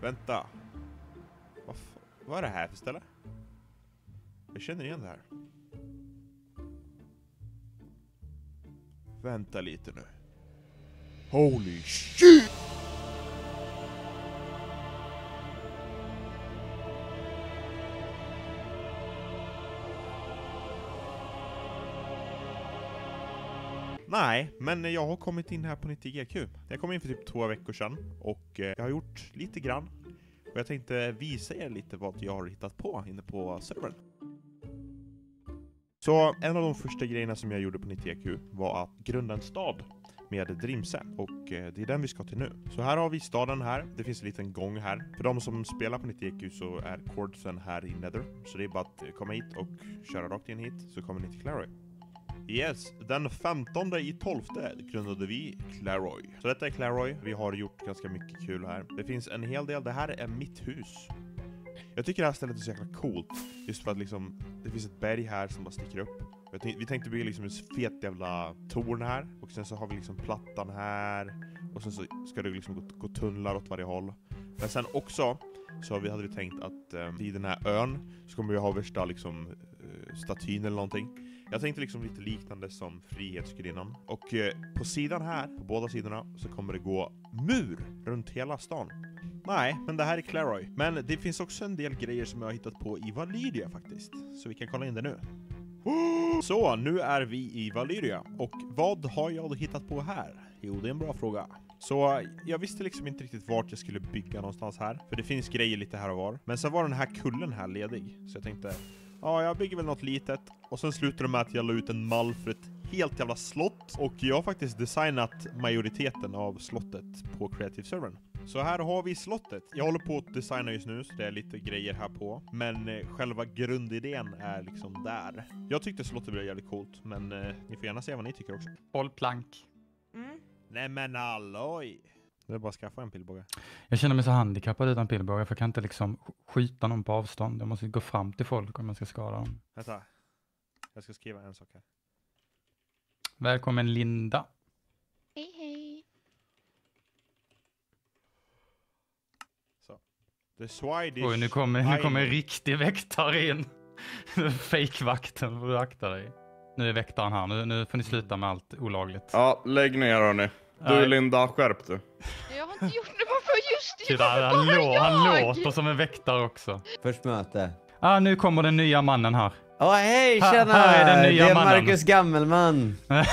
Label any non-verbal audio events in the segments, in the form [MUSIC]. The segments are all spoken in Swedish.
Vänta. Vad, vad är det här för ställe? Jag känner igen det här. Vänta lite nu. Holy shit! Nej, men jag har kommit in här på 90GQ. Jag kom in för typ två veckor sedan och eh, jag har gjort lite grann. Och jag tänkte visa er lite vad jag har hittat på inne på servern. Så en av de första grejerna som jag gjorde på 90GQ var att grunda en stad med Drimse och eh, det är den vi ska till nu. Så här har vi staden här. Det finns en liten gång här. För de som spelar på 90GQ så är Cordsen här i Nether. Så det är bara att eh, komma hit och köra rakt in hit så kommer ni till Claroy. Yes, den 15 i 12 grundade vi Claroy. Så detta är Claroy. Vi har gjort ganska mycket kul här. Det finns en hel del. Det här är mitt hus. Jag tycker det här stället är så jäkla coolt. Just för att liksom, det finns ett berg här som bara sticker upp. Jag vi tänkte bygga liksom en fet jävla torn här. Och sen så har vi liksom plattan här. Och sen så ska det liksom gå, gå tunnlar åt varje håll. Men sen också så har vi, hade vi tänkt att eh, i den här ön så kommer vi ha värsta liksom eh, statyn eller någonting. Jag tänkte liksom lite liknande som Frihetsgudinnan. Och eh, på sidan här, på båda sidorna, så kommer det gå mur runt hela stan. Nej, men det här är Claroy. Men det finns också en del grejer som jag har hittat på i Valyria faktiskt. Så vi kan kolla in det nu. [GASPS] Så, nu är vi i Valyria. Och vad har jag då hittat på här? Jo, det är en bra fråga. Så jag visste liksom inte riktigt vart jag skulle bygga någonstans här. För det finns grejer lite här och var. Men sen var den här kullen här ledig. Så jag tänkte, ja jag bygger väl något litet. Och sen slutade det med att jag la ut en mall för ett helt jävla slott. Och jag har faktiskt designat majoriteten av slottet på Creative-servern. Så här har vi slottet. Jag håller på att designa just nu, så det är lite grejer här på. Men eh, själva grundidén är liksom där. Jag tyckte slottet blev jävligt coolt, men eh, ni får gärna säga vad ni tycker också. Bollplank. Mm. Nej men halloj! Det är bara att skaffa en pilbåge. Jag känner mig så handikappad utan pilbåge, för jag kan inte liksom sk- skjuta någon på avstånd. Jag måste gå fram till folk om jag ska skada dem. Vänta. Jag ska skriva en sak här. Välkommen Linda. Hej hej. Så. The Swedish... Oj, nu kommer, nu kommer en riktig väktare in. [LAUGHS] Fake-vakten, får du akta dig. Nu är väktaren här, nu, nu får ni sluta med allt olagligt. Ja, lägg ner hörni. Du. Linda, skärp dig. Jag har inte gjort det, varför just det? Titta, han, lå, han låter som en väktare också. Först möte. Ah, nu kommer den nya mannen här. Åh hej, Här- tjena! här är den nya det är mannen. Marcus Gammelman. [LAUGHS]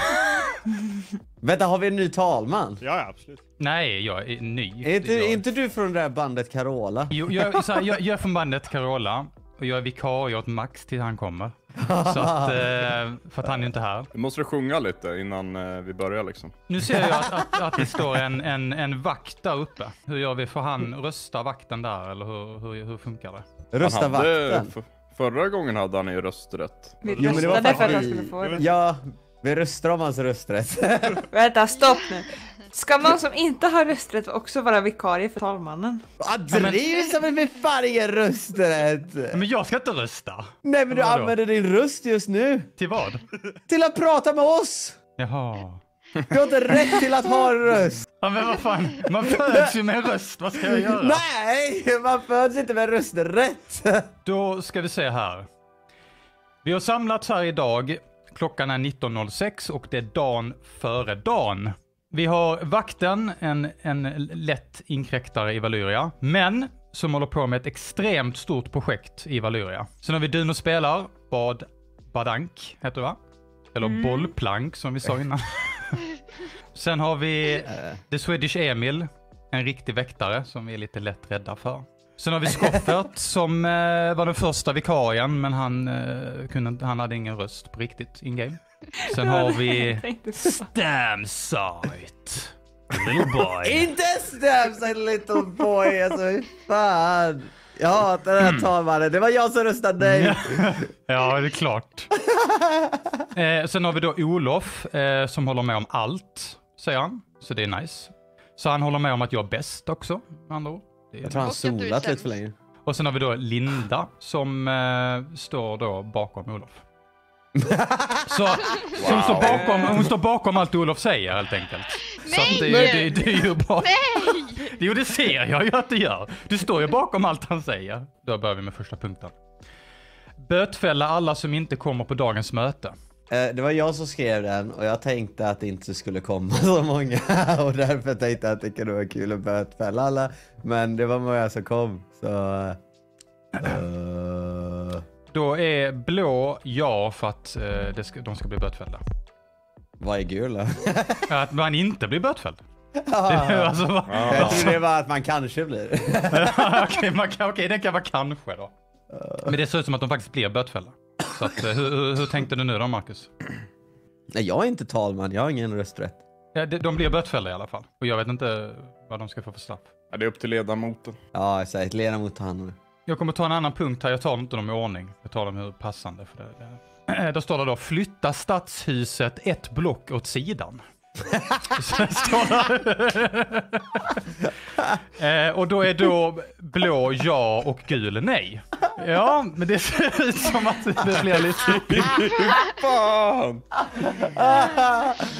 Vänta, har vi en ny talman? Ja, absolut. Nej, jag är ny. Är inte, jag, inte du från det där bandet Carola? Jo, jag, så här, jag, jag är från bandet Carola och jag är vikarie åt Max till han kommer. Så [LAUGHS] att, eh, för att han är inte här. Du måste sjunga lite innan eh, vi börjar liksom. Nu ser jag att, att, att det står en, [LAUGHS] en, en vakt där uppe. Hur gör vi? Får han rösta vakten där eller hur, hur, hur funkar det? Rösta vakten. f- Förra gången hade han ju rösträtt. Vi Jo, men det var röstade för att han skulle få det. Ja, vi röstar om hans rösträtt. Vänta, stopp nu. Ska någon som inte har rösträtt också vara vikarie för talmannen? Andreas har väl med fan ingen rösträtt? Men jag ska inte rösta. Nej men du Vadå? använder din röst just nu. Till vad? Till att prata med oss! Jaha. Du har inte rätt till att ha en röst. Ja, men vad fan, man föds ju med en röst, vad ska jag göra? Nej, man föds inte med rösträtt. Då ska vi se här. Vi har samlats här idag. Klockan är 19.06 och det är dagen före dagen. Vi har vakten, en, en lätt inkräktare i Valyria, men som håller på med ett extremt stort projekt i Valyria. Sen har vi Duno spelar, Bad Badank heter det va? Eller bollplank som vi sa [LAUGHS] innan. Sen har vi The Swedish Emil, en riktig väktare som vi är lite lätt rädda för. Sen har vi Skoffert [LAUGHS] som eh, var den första vikarien, men han, eh, kunde, han hade ingen röst på riktigt in-game. Sen har vi. Stamsite. Little boy. [LAUGHS] Inte stabs a little boy, alltså hur fan. Jag hatar den här talmannen, det var jag som röstade nej. [LAUGHS] ja, det är klart. [LAUGHS] Eh, sen har vi då Olof eh, som håller med om allt, säger han. Så det är nice. Så han håller med om att jag är bäst också, med andra ord. Jag tror han solat lite för länge. Och sen har vi då Linda som eh, står då bakom Olof. Så, så hon, står bakom, hon står bakom allt Olof säger helt enkelt. Så att det, Nej! det, det är ju bra. Nej! Jo, det ser jag ju att du gör. Du står ju bakom allt han säger. Då börjar vi med första punkten. Bötfälla alla som inte kommer på dagens möte. Eh, Det var jag som skrev den och jag tänkte att det inte skulle komma [LAUGHS] så många och därför tänkte jag att det kunde vara kul att bötfälla alla. Men det var många som kom så... eh, [CLEARS THROAT] Då är blå ja för att eh, det ska, de ska bli bötfällda. vad är gul då? [LAUGHS] Att man inte blir bötfälld. Det, alltså, va? Jag tror det var att man kanske blir. [LAUGHS] okej, man kan, okej, det kan vara kanske då. Men det ser ut som att de faktiskt blir bötfällda. Så att, eh, hur, hur, hur tänkte du nu då, Marcus? Nej, jag är inte talman, jag har ingen rösträtt. Ja, de, de blir bötfällda i alla fall. Och jag vet inte vad de ska få för straff. Ja, det är upp till ledamoten. Ja, exakt. Ledamot tar hand om det. Jag kommer ta en annan punkt här, jag tar inte dem i ordning. Jag tar dem hur passande. För det, det. [CLEARS THROAT] Då står det då, flytta stadshuset ett block åt sidan. [LAUGHS] Står det. [LAUGHS] eh, och då är då blå ja och gul nej. Ja, men det ser ut som att det blir lite... Fan!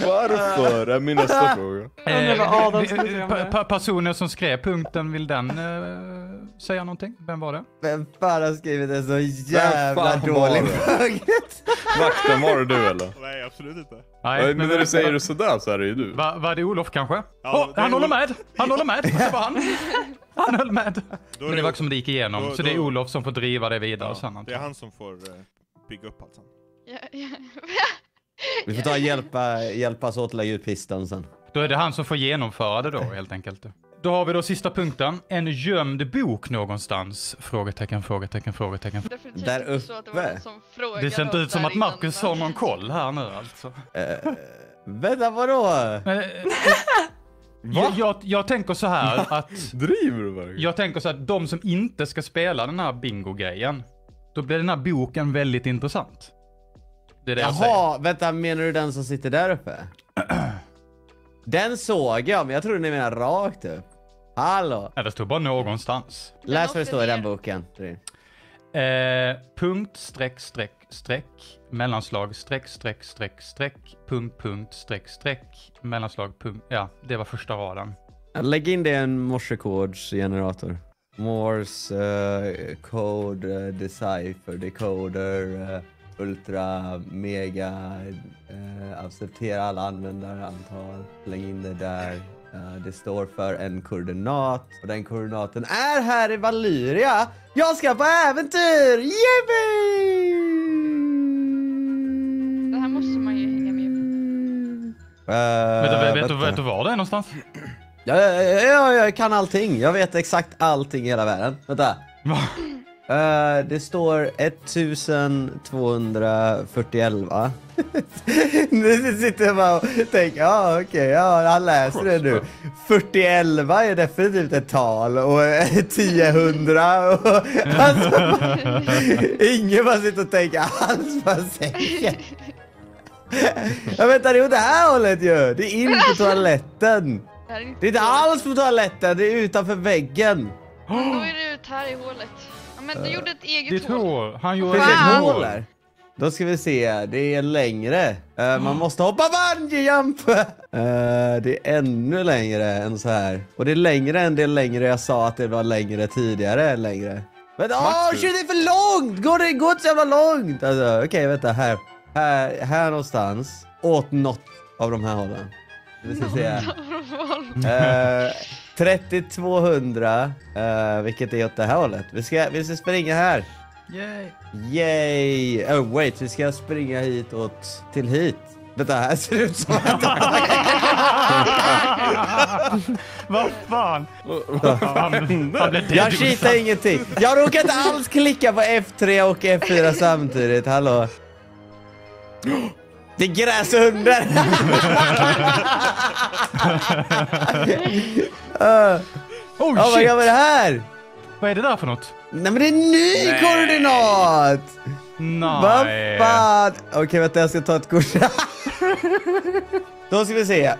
Varför? är min nästa fråga. Eh, personen som skrev punkten, vill den eh, säga någonting? Vem var det? Vem fan har skrivit en så jävla dålig punkt? Vakten, var det du eller? Nej, absolut inte. Nej, men när du säger det sådär så är det ju du. Va, var det Olof kanske? Ja, är han håller Olof. med! Han håller med! Det var han. Han höll med. Då är Men det verkar som det gick igenom, då- så det är då- Olof som får driva det vidare ja, sen. Det är han som får eh, bygga upp allt sen. Ja, ja. Vi får ta och hjälpa, hjälpas åt att lägga ut pistan sen. Då är det han som får genomföra det då, helt enkelt. Då har vi då sista punkten. En gömd bok någonstans? Frågetecken, frågetecken, frågetecken. Definitivt Där inte så att det var uppe. någon som frågade Det ser inte ut som där att innan, Marcus men- har någon koll här nu alltså. Eh, vänta, vadå? Men, eh, jag, jag, jag tänker så här att... [LAUGHS] Driver du verkligen? Jag tänker så att de som inte ska spela den här bingo-grejen, då blir den här boken väldigt intressant. Det är det jag säger. Jaha, vänta, menar du den som sitter där uppe? [CLEARS THROAT] Den såg jag, men jag trodde ni menar rakt upp. Hallå? Nej, det står bara någonstans. Läs vad det står i den boken. Eh, punkt, streck, streck, streck, mellanslag, streck, streck, streck, streck, punkt, punkt, streck, streck, mellanslag, punkt. Ja, det var första raden. Lägg in det i en morsekodsgenerator. Morse uh, code uh, decipher decoder uh, ultra mega uh, acceptera alla användarantal. Lägg in det där. Det står för en koordinat och den koordinaten är här i Valyria. Jag ska på äventyr! Yippee! Vet, du, vet, du, vet du var det är någonstans? Ja, ja, ja, ja, jag kan allting. Jag vet exakt allting i hela världen. Vänta. Eh, det står 1241. [LAUGHS] nu sitter jag bara och tänker, ja okej, ja han läser det nu. 41 är definitivt ett tal och [LAUGHS] eh, 1000 och [LAUGHS] alltså, ingen bara sitter och tänker alls vad säger. [LAUGHS] Ja vänta, det är åt det här hållet ju! Det är in på [LAUGHS] toaletten! Det, är inte alls på toaletten, det är utanför väggen! Men då är det ut här i hålet. Ja, men du gjorde ett eget Ditt hål. hår. Han gjorde det ett hål där? Då ska vi se, det är längre. Eh, man måste hoppa bungee jump! [LAUGHS] Eh, det är ännu längre än så här. Och det är längre än det längre jag sa att det var längre tidigare längre. Men åh Marcus. shit, det är för långt! Går det går inte så jävla långt? Alltså, okej vänta här. Här, här någonstans. Åt något av de här hållen. Vi ska se. Eh, 3200, eh, vilket är åt det här hållet. Vi ska, vi ska springa här. Yay. Yay! Oh wait, vi ska springa hit åt, till hit. Vänta, här ser det ut som att... [LAUGHS] Vad fan? Jag cheatar ingenting. Jag råkar inte alls klicka på F3 och F4 samtidigt, hallå? Det är gräshunden! uh, [LAUGHS] Oh vad shit! gör vi här? Vad är det där för något? Nej men det är en ny koordinat! Vad Nej. fan? Okej vänta jag ska ta ett kort. [LAUGHS] Då ska vi se.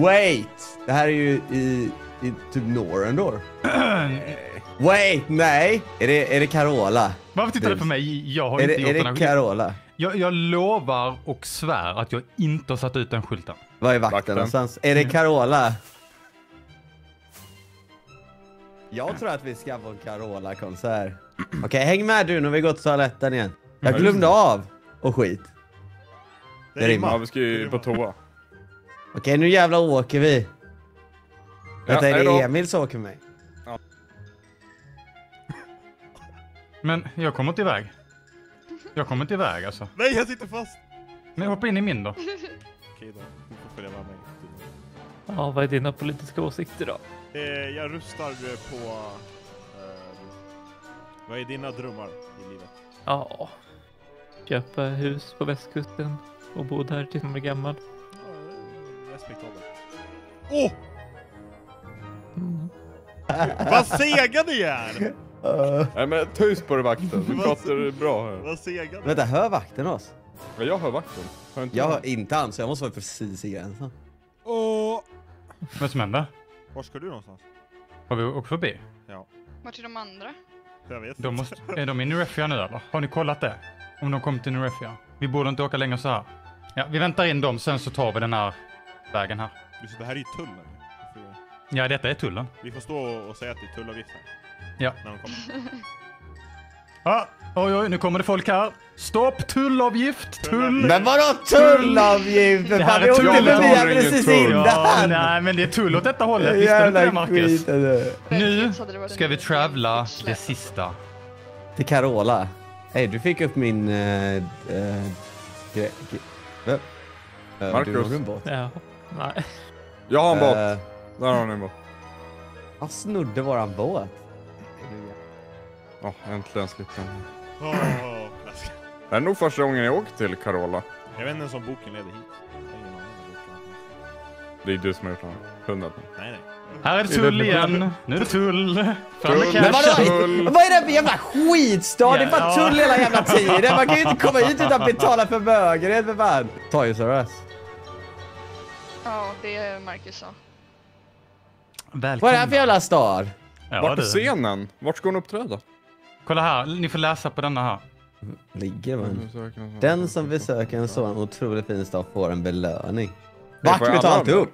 Wait! Det här är ju i, i typ Norendor. [CLEARS THROAT] Wait, nej! Är det, är det Carola? Varför tittar du på mig? Jag har Är inte det, gjort är den det Carola? jag, jag lovar och svär att jag inte har satt ut den skylten. Var är vakten, Vakten. någonstans? Är det Carola? Jag tror att vi ska på en Carola-konsert. [CLEARS THROAT] Okej, häng med du när vi går till toaletten igen. Jag glömde av och skit. Det rimmar. Ja, vi ska ju på toa. Okej, nu jävlar åker vi. Vänta, är hejdå. det Emil som åker med mig? Men jag kommer inte iväg. Jag kommer inte iväg alltså. Nej, jag sitter fast! Men hoppa in i min då. Okej då, du får följa med mig. Ja, vad är dina politiska åsikter då? Eh, jag rustar eh, på... Eh, vad är dina drömmar i livet? Ja, köpa hus på västkusten och bo där tills man blir gammal. Ja, respektabelt. Åh! Mm. Vad sega ni är! [LAUGHS] Nej men tyst på dig vakten, du pratar bra här. Vad sega ni Vänta, hör vakten oss? Ja, jag hör vakten. Hör inte Jag hör inte han, så jag måste vara precis i gränsen. Åh! Vad som händer? Var ska du någonstans? Har vi åkt förbi? Vart är de andra? Jag vet De inte. måste, är de i Nurefia nu eller? Har ni kollat det? Om de kommer till Nurefia? Vi borde inte åka längre så här. Ja, vi väntar in dem, sen så tar vi den här vägen här. Det här är ju tullen. Ja, detta är tullen. Vi får stå och säga att det är tullavgift här. Ja. När de kommer. [LAUGHS] Ah, oj, oj, nu kommer det folk här. Stopp, tullavgift, tull! Men vadå tullavgift? Det här är ingen precis tull. Ja, innan! nej, men det är tull åt detta hållet. Visste du inte det, Marcus? Nu ska vi travla det sista. Till Carola. Hej, du fick upp min... Uh, uh, gre- gre-? Eh, Marcus. Du har en båt. Ja, nej. Jag har en båt. Där har ni en båt. Han snodde våran båt. Ja, äntligen slipper jag. Åh, läskigt. Det är nog första gången jag åker till Carola. Jag vet inte ens om boken leder hit. Det är du som har gjort den. Hundra. Nej, nej. Här är det tull igen. Nu är det tull. Fram med Tull. Men cash. vadå? Tull. Vad är det för jävla skitstad? Det är bara tull hela jävla [LAUGHS] tiden. Man kan ju inte komma hit utan att betala förmögenhet för fan. Toys R Us. Ja, det är Marcus sa. Välkomna. Vad är det här för jävla stad? Ja, Vart är du. scenen? Vart ska hon uppträda? Kolla här, ni får läsa på denna här. Ligger man. Den som besöker en sådan otroligt fin stad får en belöning. Det Vart får vi tar alla inte upp.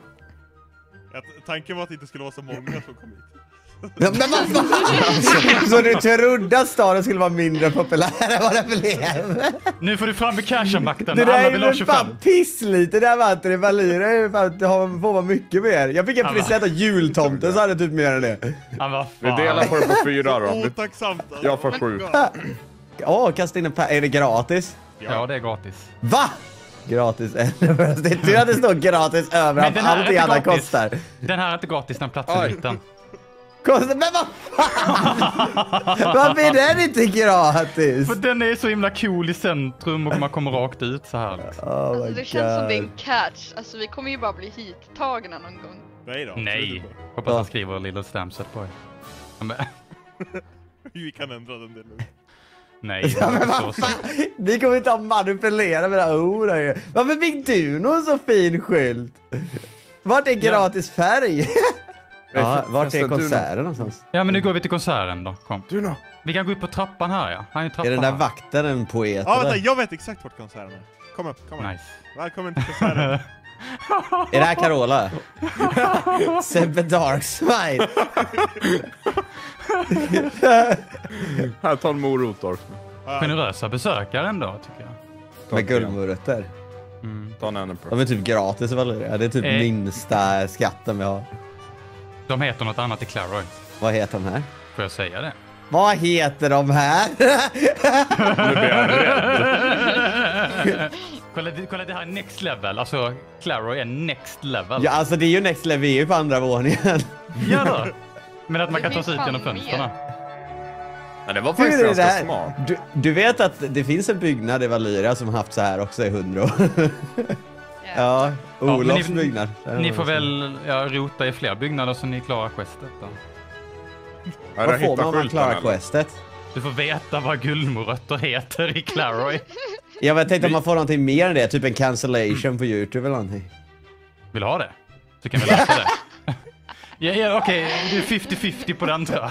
Tanken var att det inte skulle vara så många som kom hit. Ja, Men vad fan! Så du trodde att staden skulle vara mindre populär än vad den blev? Nu får du fram med cashen vakten. Det där Alla är vill ha ju 25. fan pisslite det där vattnet i Valyria är ju fan, det får vara mycket mer. Jag fick en present av jultomten så hade typ mer än det. Ja, vad Vi delar på det på fyra då. [LAUGHS] Otacksamt alltså. Jag får Oh sju. Åh, kasta in en. Är det gratis? Ja, det är gratis. Va? Gratis eller [LAUGHS] Det är tur att det står gratis Men överallt. den här är Allting inte annat gratis. kostar. Den här är inte gratis, den platsen är liten. Kostar. Men vad fan! Varför är den inte gratis? För den är så himla cool i centrum och man kommer rakt ut så här. Liksom. Oh Alltså, det känns som det är en catch. Alltså vi kommer ju bara bli hittagna någon gång. Nej då. Nej. Hoppas han skriver Little Stamset inte. Vi kan ändra den delen. nej, Ja, men så, vad fan? Ni kommer inte att manipulera med det här ordet. Varför fick du någon så fin skylt? Vart är gratis färg? [LAUGHS] Ja, vart är konserten någonstans? Ja, men nu går vi till konserten då. Kom. Du nå. Vi kan gå upp på trappan här ja. Här är en trappa Är den där här. vakten en poet? Ja, eller? vänta, jag vet exakt vart konserten är. Kom upp, kom upp. Nice. Välkommen till konserten. [LAUGHS] Är det här Carola? [LAUGHS] Sebbe Darkside? [LAUGHS] Här, ta en morot. Ja, Generösa besökare ändå, tycker jag. Med guldmorötter. Mm. Ta en. De är typ gratis Valeria. Det är typ Eh. minsta skatten vi har. De heter något annat i Claroy. Vad heter de här? Får jag säga det? Vad heter de här? Nu blir jag rädd. kolla, det- kolla, det här är next level. Alltså, Claroy är next level. ja, alltså det är ju Next Level, vi är ju på andra våningen. Ja då. Men att man Det kan ta sig ut genom fönstren. Ja, det var faktiskt det ganska här? smart. Du, du vet att det finns en byggnad i Valyria som har haft så här också i hundra år? Ja, men Olofs ni- byggnad. Ni får väl ja, rota i fler byggnader så ni klarar questet då. Ja, Vad får man om man klarar questet? Du får veta vad guldmorötter heter i Claroy. [LAUGHS] Ja, men jag tänkte om man får någonting mer än det, typ en cancellation på Youtube eller någonting. Vill du ha det? Så kan vi lösa det. [LAUGHS] ja, ja, Okej, det är 50-50 på den tror jag.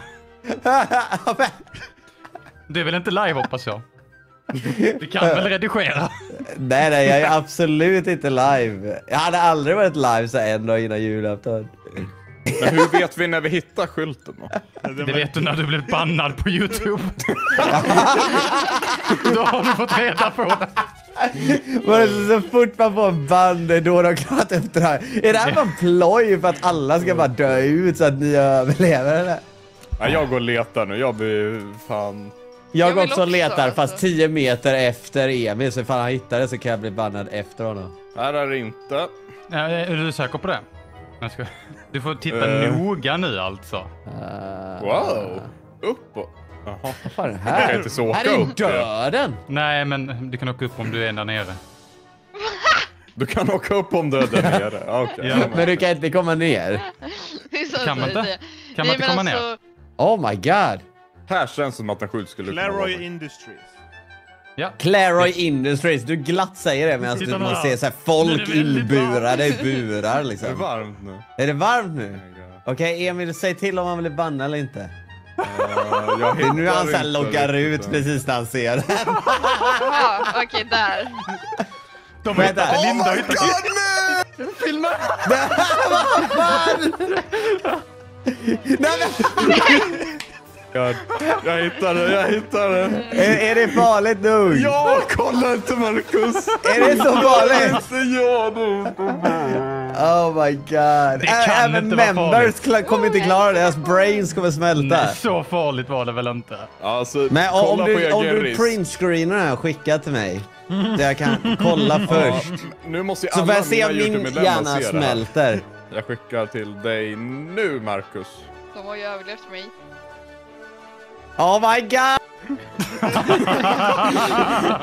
Det är väl inte live hoppas jag? Vi kan väl redigera? nej, nej, jag är absolut inte live. Jag hade aldrig varit live så en dag innan julafton. Men hur vet vi när vi hittar skylten då? Det vet du när du blev bannad på YouTube. [LAUGHS] Då har du fått reda på det. Var det så, fort man får en band, det är då de klarat upp det här. Är det här bara en ploj för att alla ska bara dö ut så att ni överlever eller? Nej, jag går och letar nu. Jag blir fan... Jag Jag också letar alltså. fast 10 meter efter Emil så ifall han hittar det så kan jag bli bannad efter honom. Här är det inte. Ja, Är du säker på det? Jag ska... Du får titta Eh. noga nu alltså. Uh, Wow! Uppåt. Jaha. Vad fan är det Jag kan här? inte så åka Här är upp. döden! Nej, men du kan åka upp om du är där nere. [LAUGHS] Du kan åka upp om du är där nere. [LAUGHS] Okej. Ja. Men du kan inte komma ner. Kan man inte? Kan man Nej, inte komma ner? alltså, Oh my god! Här känns det som att en skylt skulle kunna vara. Claroy Industries. Ja. Claroy Industries, du glatt säger det medan du man ser så här folk det inburade i burar Det är liksom. varmt nu. Är det varmt nu? Okej Emil, säg till om han blir bannad eller inte. Uh, jag Det är nu han så här inte loggar ut precis när han ser det. [LAUGHS] ja, okej där. De har hittat Oh Linda har hittat... Filma! [LAUGHS] Nej, men, [LAUGHS] Jag, jag hittar det, jag hittar det. är, är det farligt nog? Ja, kolla inte Marcus! Är det så farligt? Inte jag du! Oh my god. Det kan Även inte vara members kommer inte klara det, deras brains kommer smälta. Nej, så farligt var det väl inte? Alltså, Men kolla om du, om du printscreenar den här, skicka till mig. Så jag kan kolla Ja, först. nu måste ju Så får jag se om min hjärna smälter. Jag skickar till dig nu Marcus. De har ju överlevt mig. Oh my god! [LAUGHS]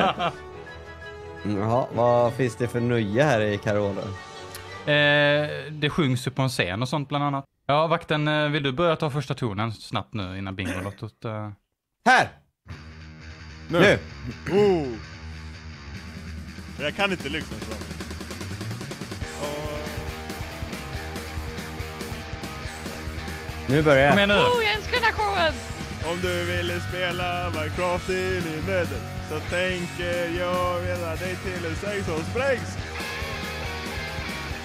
Jaha, vad finns det för nöje här i Carola? Eh, det sjungs ju på en scen och sånt bland annat. Ja, vakten, eh, vill du börja ta första tonen snabbt nu innan Bingolottot... Eh... Här! Nu! Oh. Jag kan inte lyssna så. Nu börjar Kom jag. igen nu! Oh, jag älskar den här showen! Om du ville spela Minecraft i livet så tänker jag reda dig till en säng som sprängs.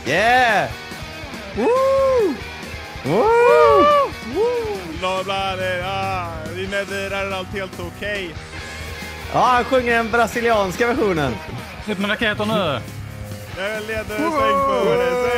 Yeah! Woo! Woo! Bla bla bla, ah, din nether är allt helt okej. Ja, han sjunger den brasilianska versionen. Ut med raketer nu! Jag leder en säng på en